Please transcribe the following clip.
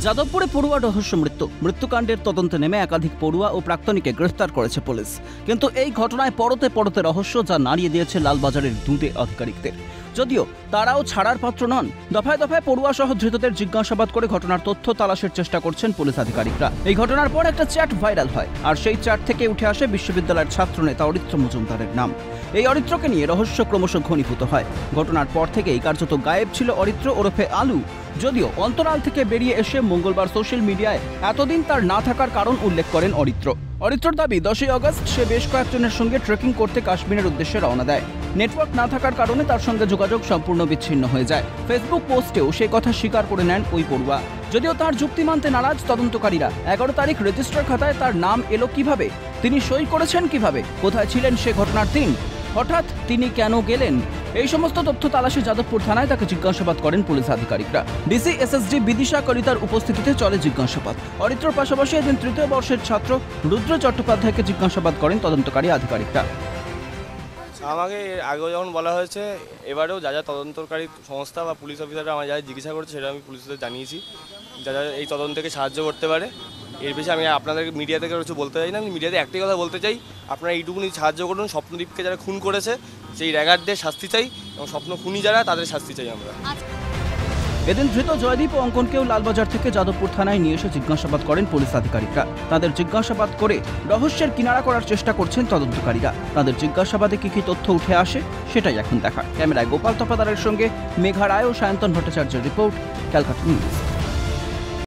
যাদবপুরে পড়ুয়া রহস্য মৃত্যু। মৃত্যুকাণ্ডের তদন্তে নেমে একাধিক পড়ুয়া ও প্রাক্তনীকে গ্রেফতার করেছে পুলিশ। কিন্তু এই ঘটনায় পরতে পরতে রহস্য যা নাড়িয়ে দিয়েছে লালবাজারের দুঁদে আধিকারিকদের। যদিও তারাও ছাড়ার পাত্র নন, দফায় দফায় পড়ুয়া সহ ধৃতদের জিজ্ঞাসাবাদ করে ঘটনার তথ্য তালাশের চেষ্টা করছেন পুলিশ আধিকারিকরা। এই ঘটনার পর একটা চ্যাট ভাইরাল হয়, আর সেই চ্যাট থেকে উঠে আসে বিশ্ববিদ্যালয়ের ছাত্রনেতা অরিত্র মজুমদারের নাম। এই অরিত্রকে নিয়ে রহস্য ক্রমশ ঘনীভূত হয়। ঘটনার পর থেকেই কার্যত গায়েব ছিল অরিত্র ওরফে আলু যদিও অন্তরাল থেকে বেরিয়ে এসে মঙ্গলবার সোশ্যাল মিডিয়ায় এতদিন তার না থাকার কারণ উল্লেখ করেন অরিত্র। অরিত্রর দাবি, দশই আগস্ট সে বেশ কয়েকজনের সঙ্গে ট্রেকিং করতে কাশ্মীরের উদ্দেশ্যে রওনা দেয়। নেটওয়ার্ক না থাকার কারণে তার সঙ্গে যোগাযোগ সম্পূর্ণ বিচ্ছিন্ন হয়ে যায়। ফেসবুক পোস্টেও সে কথা স্বীকার করে নেন ওই পড়ুয়া। যদিও তার যুক্তি মানতে নারাজ তদন্তকারীরা, এগারো তারিখ রেজিস্টার খাতায় তার নাম এলো কীভাবে? তিনি সই করেছেন কীভাবে? কোথায় ছিলেন সে ঘটনার দিন? হঠাৎ তিনি কেন গেলেন? এই সমস্ত তথ্য তালাশে যাদবপুর থানায় তাকে জিজ্ঞাসাবাদ করেন পুলিশ আধিকারিকরা। ডিসি, এসএসডি, বিদিশা কলিতার উপস্থিতিতে চলে জিজ্ঞাসাবাদ। অরিত্রর পাশাপাশি একজন তৃতীয় বর্ষের ছাত্র রুদ্র চট্টোপাধ্যায়কে জিজ্ঞাসাবাদ করেন তদন্তকারী আধিকারিকরা। আমাকে আগেও যখন বলা হয়েছে, এবারেও যা যা তদন্তকারী সংস্থা বা পুলিশ অফিসাররা আমার যা জিজ্ঞাসা করছে সেটা আমি পুলিশদের জানিয়েছি। যা যা এই তদন্তকে সাহায্য করতে পারে। এর বেশি আমি আপনাদের মিডিয়া থেকে কিছু বলতে চাই না, আমি মিডিয়াতে একটাই কথা বলতে চাই, আপনারা এইটুকুনি সাহায্য করুন, স্বপ্নদীপকে যারা খুন করেছে, সেই র্যাগারদের শাস্তি চাই, এবং স্বপ্ন খুনি যারা, তাদের শাস্তি চাই আমরা। এদিন ধৃত জয়দীপ ও অঙ্কনকেও লালবাজার থেকে যাদবপুর থানায় নিয়ে এসে জিজ্ঞাসাবাদ করেন পুলিশ আধিকারিকরা। তাদের জিজ্ঞাসাবাদ করে রহস্যের কিনারা করার চেষ্টা করছেন তদন্তকারীরা। তাদের জিজ্ঞাসাবাদে কি কি তথ্য উঠে আসে, সেটাই এখন দেখার। ক্যামেরায় গোপাল তপাদারের সঙ্গে মেঘা রায় ও সায়ন্তন ভট্টাচার্যের রিপোর্ট, ক্যালকাটা নিউজ।